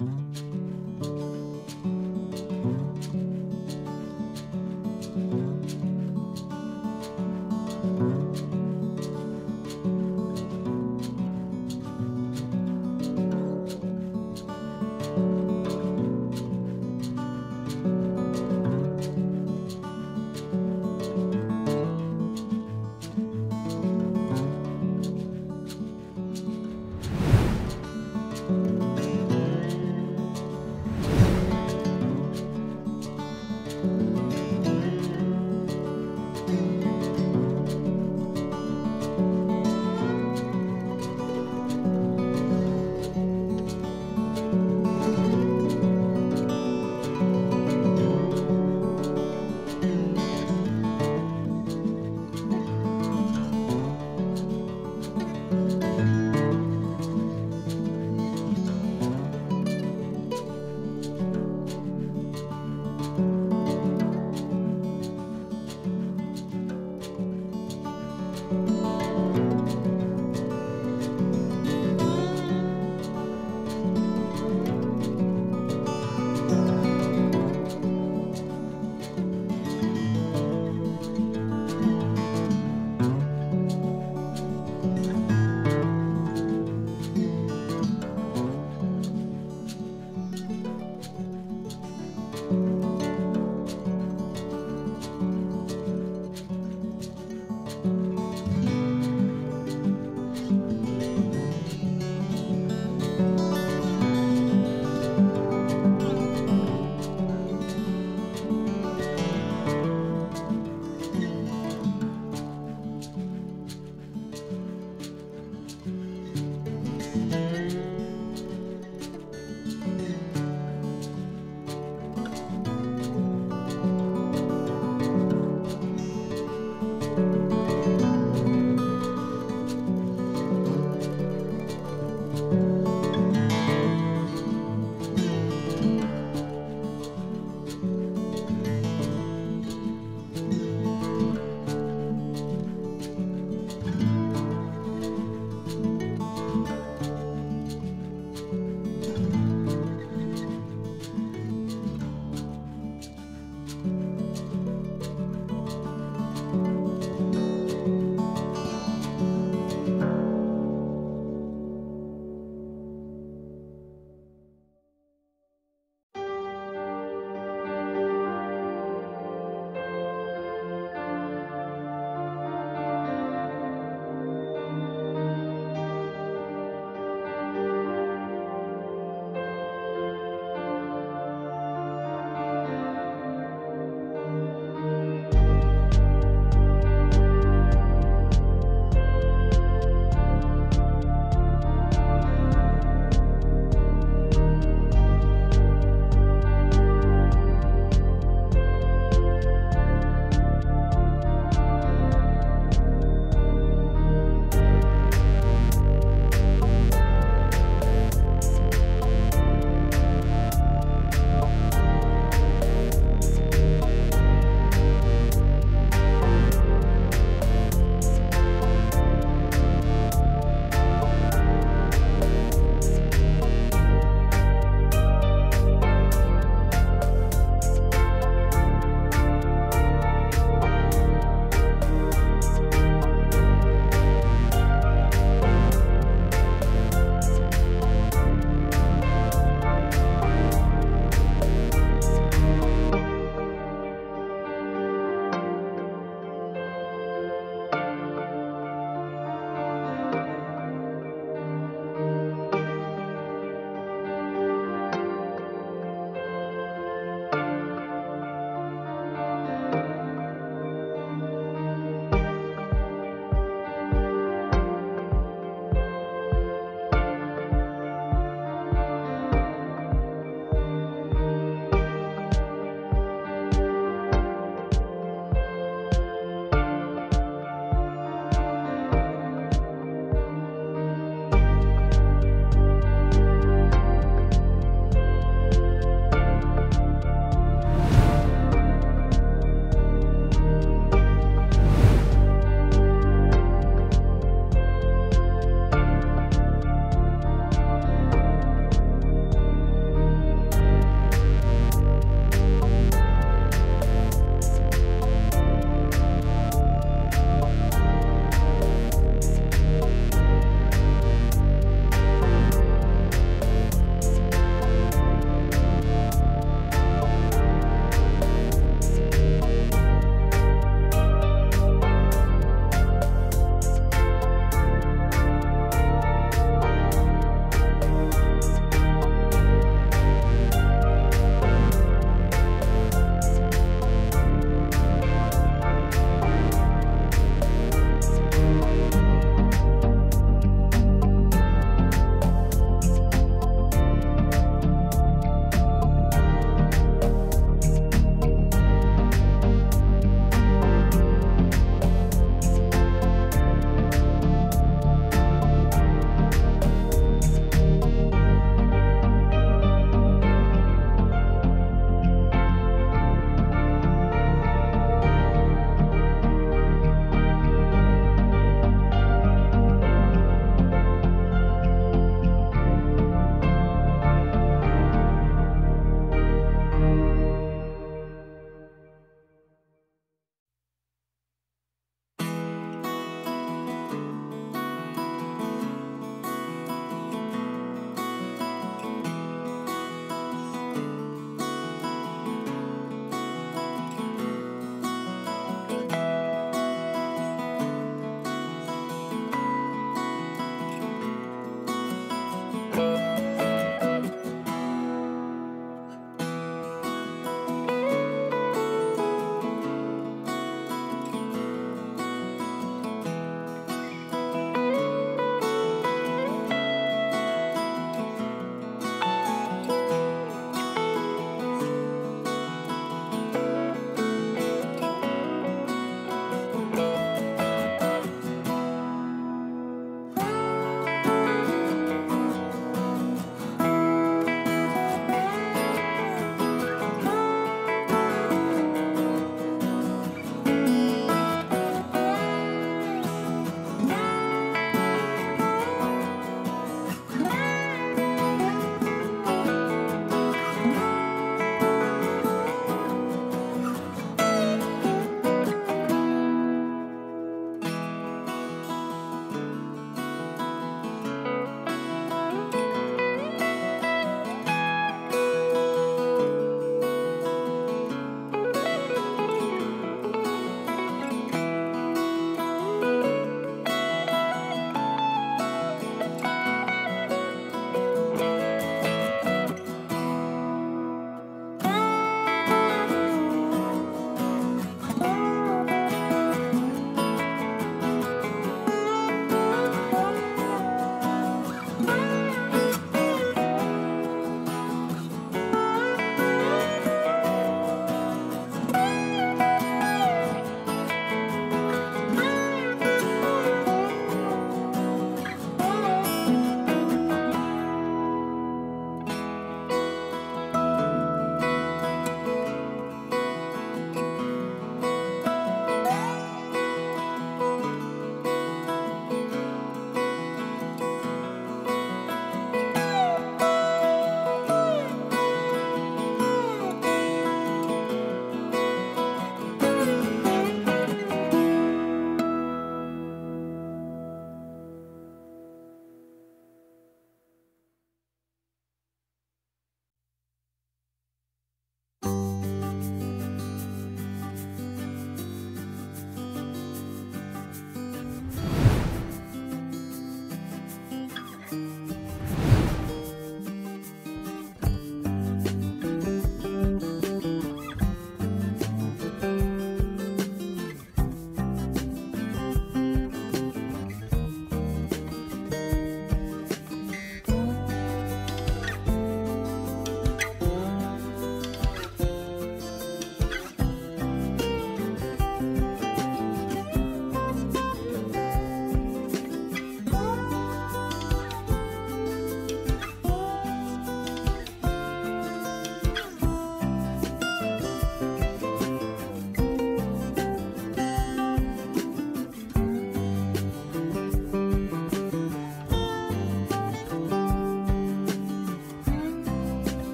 Mm-hmm.